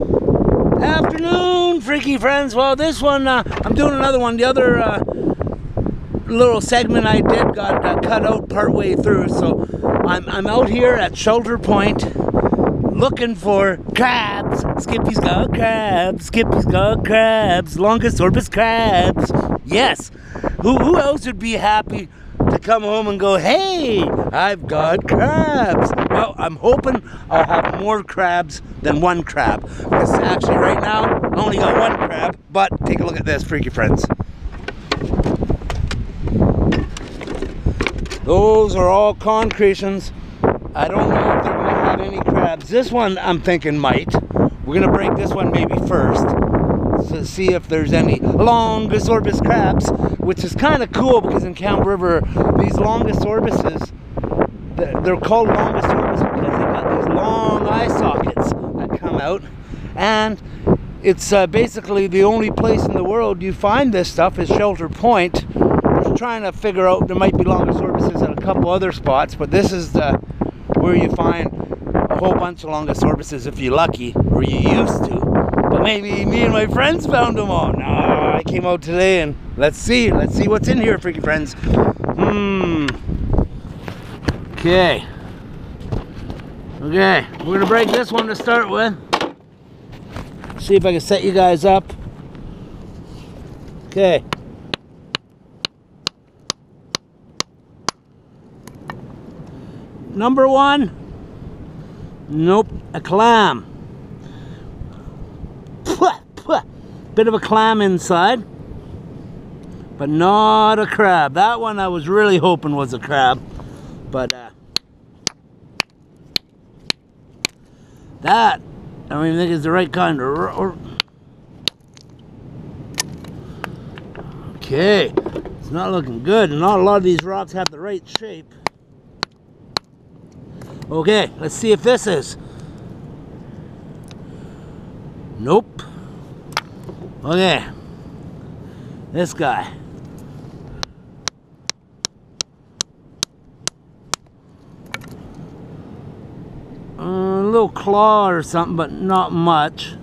Afternoon, freaky friends. Well, this one, uh, I'm doing another one. The other uh, little segment I did got uh, cut out partway through, so I'm, I'm out here at Shelter Point looking for crabs. Skippy's got crabs. Skippy's got crabs. Longusorbis crabs. Yes. Who, who else would be happy to come home and go, hey, I've got crabs? Well, I'm hoping I'll have more crabs than one crab. Because actually, right now, I only got one crab. But take a look at this, freaky friends. Those are all concretions. I don't know if they're to have any crabs. This one, I'm thinking might. We're to break this one maybe first to see if there's any Longusorbis crabs, which is kind of cool because in Camp River, these Longusorbises, they're called Longusorbis because they got these long eye sockets that come out. And it's uh, basically the only place in the world you find this stuff is Shelter Point. We're trying to figure out, there might be Longusorbises at a couple other spots, but this is the, where you find a whole bunch of Longusorbises if you're lucky, or you used to. But maybe me and my friends found them all. No, I came out today and let's see. Let's see what's in here, freaky friends. Hmm. Okay. Okay, we're gonna break this one to start with. See if I can set you guys up. Okay. Number one. Nope, a clam. Bit of a clam inside, but not a crab. That one I was really hoping was a crab, but uh, that I don't even think is the right kind. Or okay, it's not looking good. Not a lot of these rocks have the right shape. Okay, let's see if this is. Nope. Okay. This guy. Uh, a little claw or something, but not much.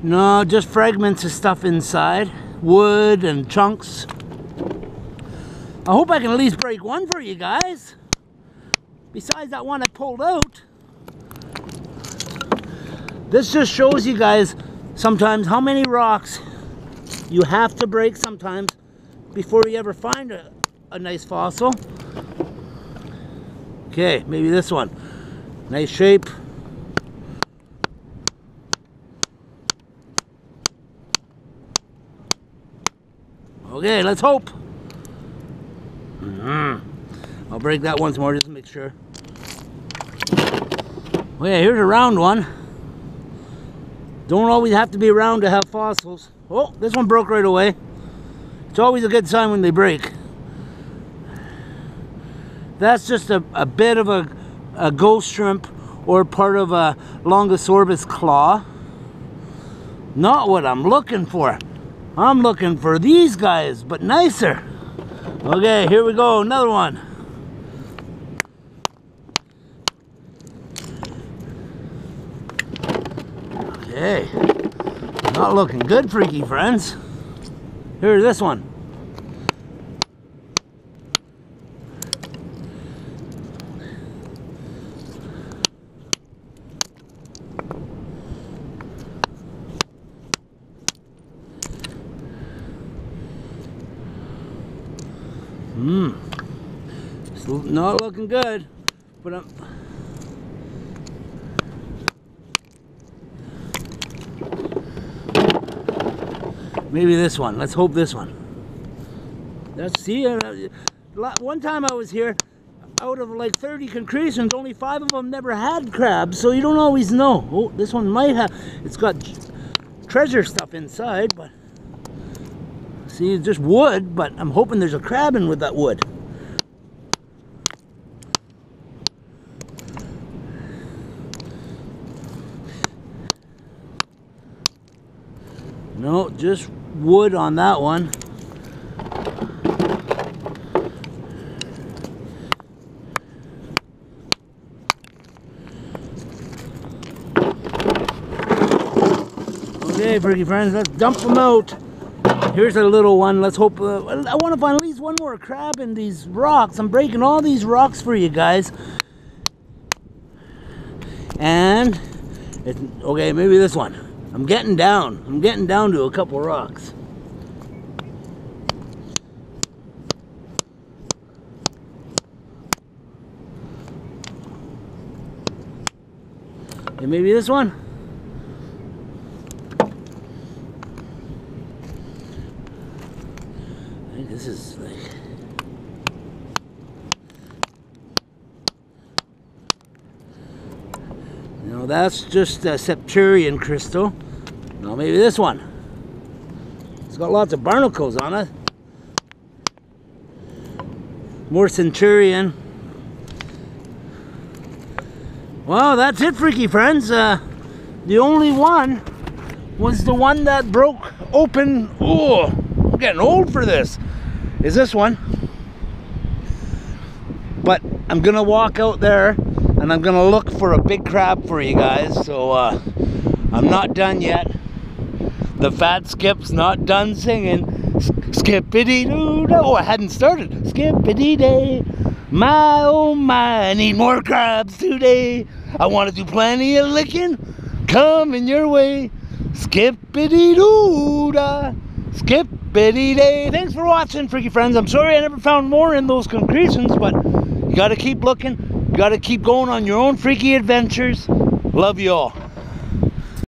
No, just fragments of stuff inside. Wood and chunks. I hope I can at least break one for you guys. Besides that one I pulled out. This just shows you guys sometimes how many rocks you have to break sometimes before you ever find a, a nice fossil. Okay, maybe this one. Nice shape. Okay, let's hope. Mm -hmm. I'll break that once more just to make sure. Oh, okay, here's a round one. Don't always have to be round to have fossils. Oh, this one broke right away. It's always a good sign when they break. That's just a, a bit of a, a ghost shrimp or part of a Longusorbis claw. Not what I'm looking for. I'm looking for these guys, but nicer. Okay, here we go, another one. Okay, not looking good, freaky friends. Here's this one. Hmm. It's not looking good, but I'm. Maybe this one. Let's hope this one. That's see. Uh, one time I was here, out of like 30 concretions, only five of them never had crabs, so you don't always know. Oh, this one might have. It's got treasure stuff inside, but see, it's just wood. But I'm hoping there's a crab in with that wood. No, just wood on that one. Okay, freaky friends, let's dump them out. Here's a little one. Let's hope. Uh, I want to find at least one more crab in these rocks. I'm breaking all these rocks for you guys. And, it, okay, maybe this one. I'm getting down. I'm getting down to a couple rocks. And maybe this one. I think this is like You know, that's just a Septarian crystal. Now maybe this one. It's got lots of barnacles on it. More Centurion. Well, that's it, freaky friends. Uh, the only one was the one that broke open. Oh, I'm getting old for this. Is this one? But I'm gonna walk out there and I'm gonna look for a big crab for you guys. So uh, I'm not done yet. The fat skip's not done singing. Skippity doo Oh, I hadn't started. Skippity day. My oh my, I need more crabs today. I want to do plenty of licking. Coming your way. Skippity doo da. Skippity day. Thanks for watching, freaky friends. I'm sorry I never found more in those concretions, but gotta keep looking. Gotta keep going on your own freaky adventures. Love you all.